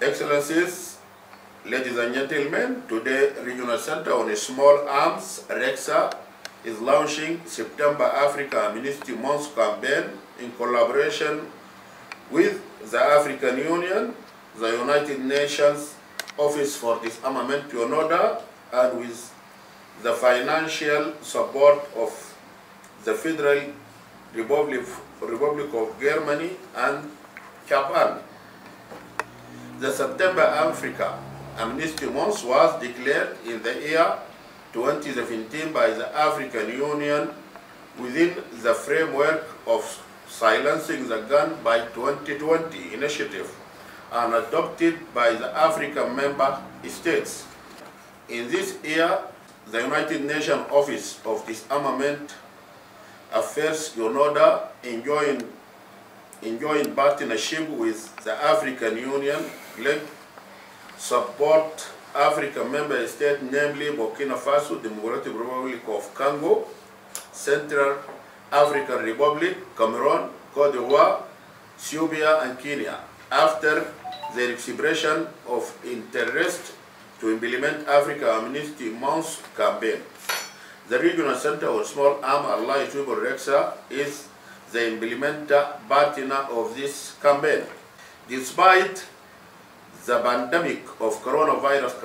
Excellencies, ladies and gentlemen, today Regional Center on Small Arms, RECSA, is launching September Africa Amnesty Month campaign in collaboration with the African Union, the United Nations Office for Disarmament and and with the financial support of the Federal Republic, Republic of Germany and Japan. The September Africa Amnesty Month was declared in the year 2017 by the African Union within the framework of Silencing the Gun by 2020 initiative and adopted by the African member states. In this year, the United Nations Office of Disarmament Affairs UNODA enjoying, enjoying partnership with the African Union led support African member states, namely Burkina Faso, Democratic Republic of Congo, Central African Republic, Cameroon, Cote d'Ivoire, Ethiopia, and Kenya, after the expression of interest to implement Africa Amnesty Month campaign. The Regional Center of Small Arm Allied Tribal RECSA is the implementer partner of this campaign. Despite the pandemic of coronavirus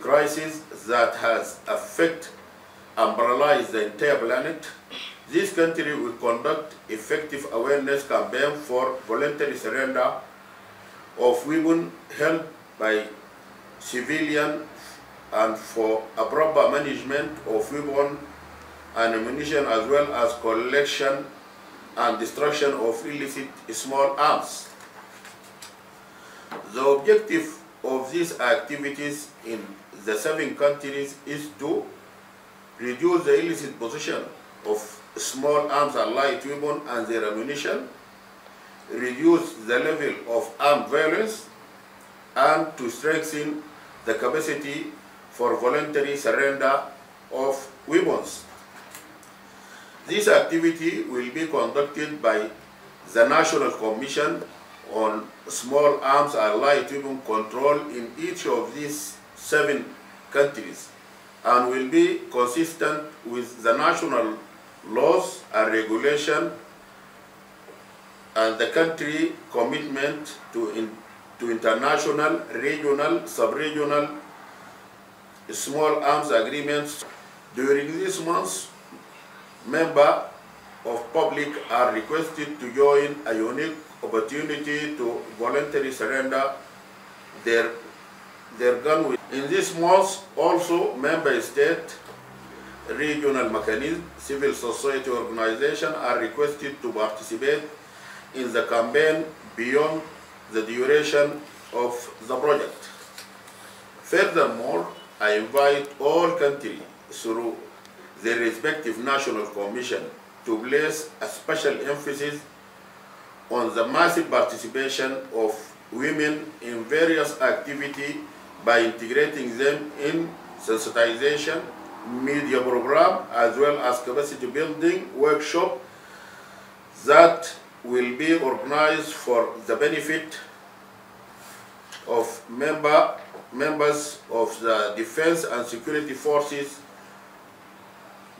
crisis, that has affected and paralyzed the entire planet, this country will conduct effective awareness campaign for voluntary surrender of weapons held by civilian and for a proper management of weapons and ammunition as well as collection and destruction of illicit small arms. The objective of these activities in the seven countries is to reduce the illicit possession of small arms and light weapons and their ammunition, reduce the level of armed violence, and to strengthen the capacity for voluntary surrender of weapons. This activity will be conducted by the National Commission on Small Arms and Light Weapon Control in each of these seven countries and will be consistent with the national laws and regulation and the country commitment to, in, to international, regional, sub-regional small arms agreements. During this month, members of public are requested to join a unique opportunity to voluntarily surrender their, their gun. In this month, also member state, regional mechanism, civil society organization are requested to participate in the campaign beyond the duration of the project. Furthermore, I invite all countries through their respective national commission to place a special emphasis on the massive participation of women in various activities by integrating them in sensitization, media program, as well as capacity building workshop that will be organized for the benefit of member, members of the defense and security forces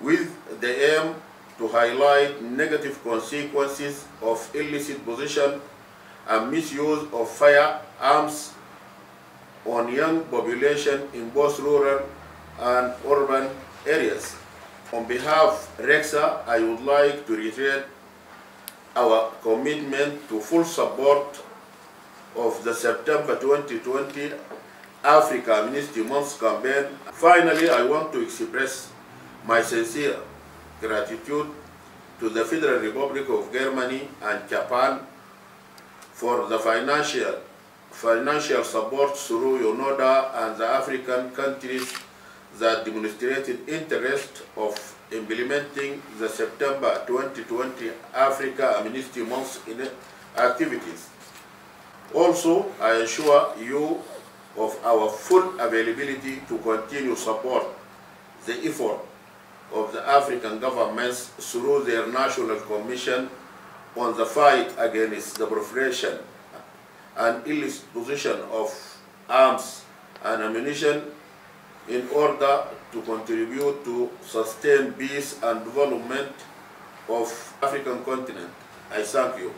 with the aim to highlight negative consequences of illicit possession and misuse of firearms on young population in both rural and urban areas. On behalf of RECSA, I would like to reiterate our commitment to full support of the September 2020 Africa Amnesty Month campaign. Finally, I want to express my sincere gratitude to the Federal Republic of Germany and Japan for the financial financial support through UNODA and the African countries that demonstrated interest of implementing the September 2020 Africa Amnesty Month activities. Also, I assure you of our full availability to continue support the effort of the African governments through their National Commission on the fight against the proliferation and illicit possession of arms and ammunition in order to contribute to sustain peace and development of African continent. I thank you.